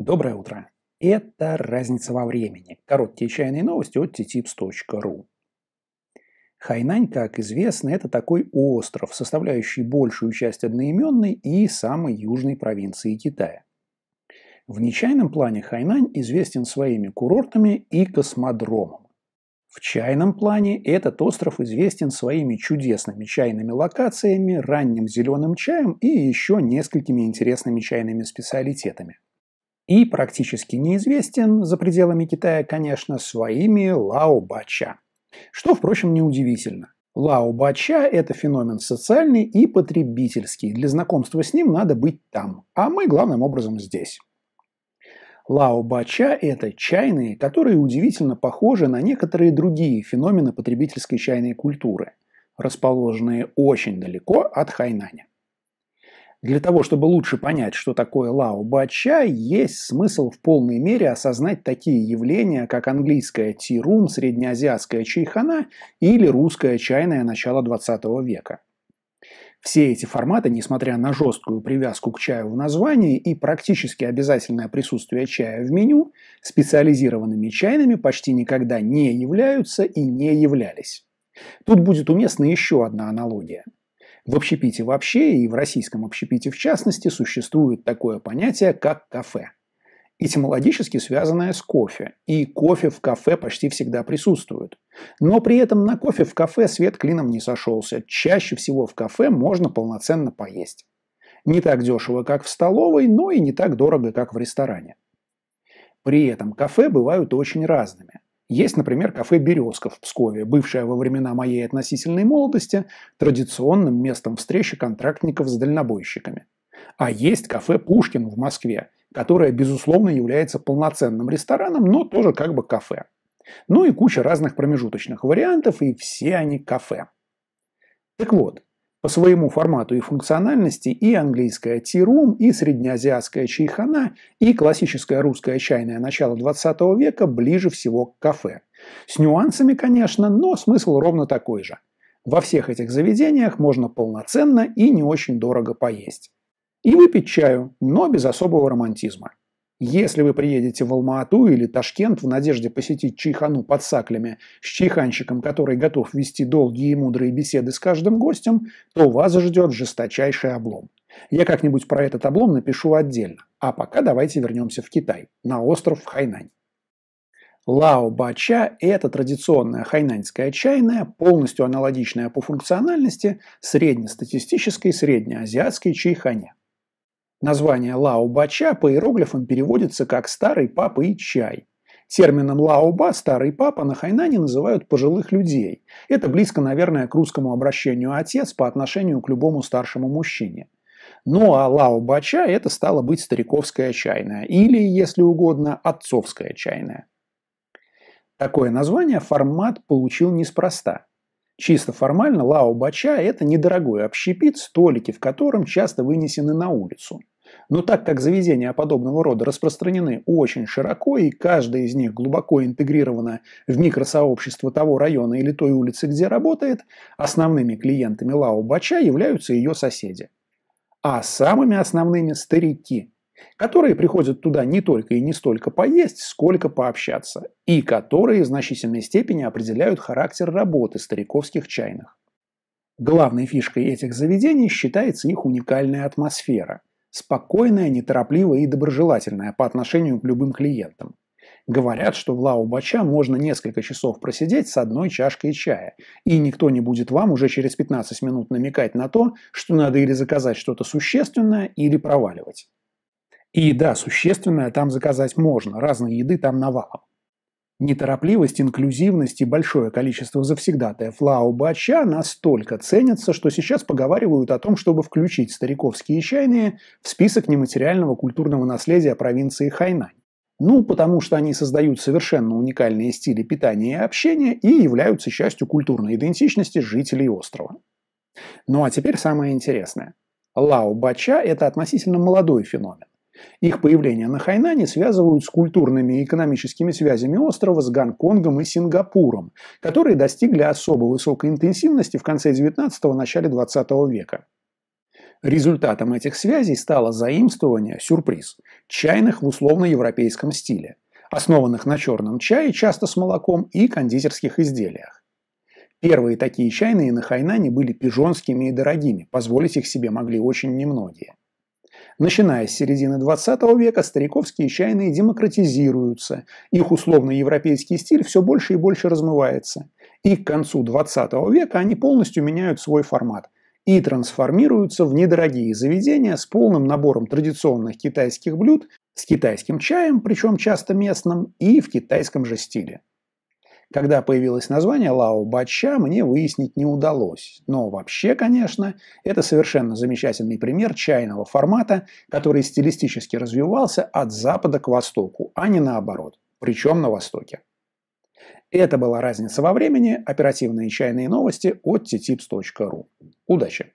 Доброе утро. Это «Разница во времени». Короткие чайные новости от tttips.ru. Хайнань, как известно, это такой остров, составляющий большую часть одноименной и самой южной провинции Китая. В нечаянном плане Хайнань известен своими курортами и космодромом. В чайном плане этот остров известен своими чудесными чайными локациями, ранним зеленым чаем и еще несколькими интересными чайными специалитетами – и практически неизвестен за пределами Китая, конечно, своими лао-бача. Что, впрочем, неудивительно. Лао-бача – это феномен социальный и потребительский. Для знакомства с ним надо быть там, а мы главным образом здесь. Лао-бача – это чайные, которые удивительно похожи на некоторые другие феномены потребительской чайной культуры, расположенные очень далеко от Хайнаня. Для того, чтобы лучше понять, что такое Лао Бача, есть смысл в полной мере осознать такие явления, как английская тирум, среднеазиатская чайхана или русская чайная начала 20 века. Все эти форматы, несмотря на жесткую привязку к чаю в названии и практически обязательное присутствие чая в меню, специализированными чайными почти никогда не являются и не являлись. Тут будет уместна еще одна аналогия – в общепите вообще и в российском общепите в частности существует такое понятие, как кафе. Этимологически связанное с кофе. И кофе в кафе почти всегда присутствует. Но при этом на кофе в кафе свет клином не сошелся. Чаще всего в кафе можно полноценно поесть. Не так дешево, как в столовой, но и не так дорого, как в ресторане. При этом кафе бывают очень разными. Есть, например, кафе «Березка» в Пскове, бывшее во времена моей относительной молодости традиционным местом встречи контрактников с дальнобойщиками. А есть кафе «Пушкин» в Москве, которое, безусловно, является полноценным рестораном, но тоже как бы кафе. Ну и куча разных промежуточных вариантов, и все они кафе. Так вот, по своему формату и функциональности и английская тирум, и среднеазиатская чайхана, и классическая русская чайная начала 20 века ближе всего к кафе. С нюансами, конечно, но смысл ровно такой же. Во всех этих заведениях можно полноценно и не очень дорого поесть. И выпить чаю, но без особого романтизма. Если вы приедете в Алма-Ату или Ташкент в надежде посетить чайхану под саклями с чайханщиком, который готов вести долгие и мудрые беседы с каждым гостем, то вас ждет жесточайший облом. Я как-нибудь про этот облом напишу отдельно. А пока давайте вернемся в Китай, на остров Хайнань. Лао Бача – это традиционная хайнаньская чайная, полностью аналогичная по функциональности среднестатистической среднеазиатской чайхане. Название Лао-Бача по иероглифам переводится как «старый папа и чай». Термином Лао-Ба «старый папа» на Хайнане называют пожилых людей. Это близко, наверное, к русскому обращению «отец» по отношению к любому старшему мужчине. Ну а Лао-Бача – это стало быть стариковская чайная, или, если угодно, отцовская чайная. Такое название формат получил неспроста. Чисто формально Лао Бача – это недорогой общепит, столики в котором часто вынесены на улицу. Но так как заведения подобного рода распространены очень широко, и каждая из них глубоко интегрирована в микросообщество того района или той улицы, где работает, основными клиентами Лао Бача являются ее соседи. А самыми основными – старики – которые приходят туда не только и не столько поесть, сколько пообщаться, и которые в значительной степени определяют характер работы стариковских чайных. Главной фишкой этих заведений считается их уникальная атмосфера – спокойная, неторопливая и доброжелательная по отношению к любым клиентам. Говорят, что в Лао-Бача можно несколько часов просидеть с одной чашкой чая, и никто не будет вам уже через 15 минут намекать на то, что надо или заказать что-то существенное, или проваливать. И да, существенное там заказать можно, разной еды там навалом. Неторопливость, инклюзивность и большое количество завсегдатаев Лао Бача настолько ценятся, что сейчас поговаривают о том, чтобы включить стариковские чайные в список нематериального культурного наследия провинции Хайнань. Ну, потому что они создают совершенно уникальные стили питания и общения и являются частью культурной идентичности жителей острова. Ну а теперь самое интересное. Лао Бача – это относительно молодой феномен. Их появление на Хайнане связывают с культурными и экономическими связями острова с Гонконгом и Сингапуром, которые достигли особо высокой интенсивности в конце 19-го – начале 20 века. Результатом этих связей стало заимствование, сюрприз, чайных в условно-европейском стиле, основанных на черном чае, часто с молоком, и кондитерских изделиях. Первые такие чайные на Хайнане были пижонскими и дорогими, позволить их себе могли очень немногие. Начиная с середины 20 века стариковские чайные демократизируются, их условно-европейский стиль все больше и больше размывается. И к концу 20 века они полностью меняют свой формат и трансформируются в недорогие заведения с полным набором традиционных китайских блюд, с китайским чаем, причем часто местным, и в китайском же стиле. Когда появилось название Лао Бача, мне выяснить не удалось. Но вообще, конечно, это совершенно замечательный пример чайного формата, который стилистически развивался от запада к востоку, а не наоборот, причем на востоке. Это была разница во времени, оперативные чайные новости от tttips.ru. Удачи!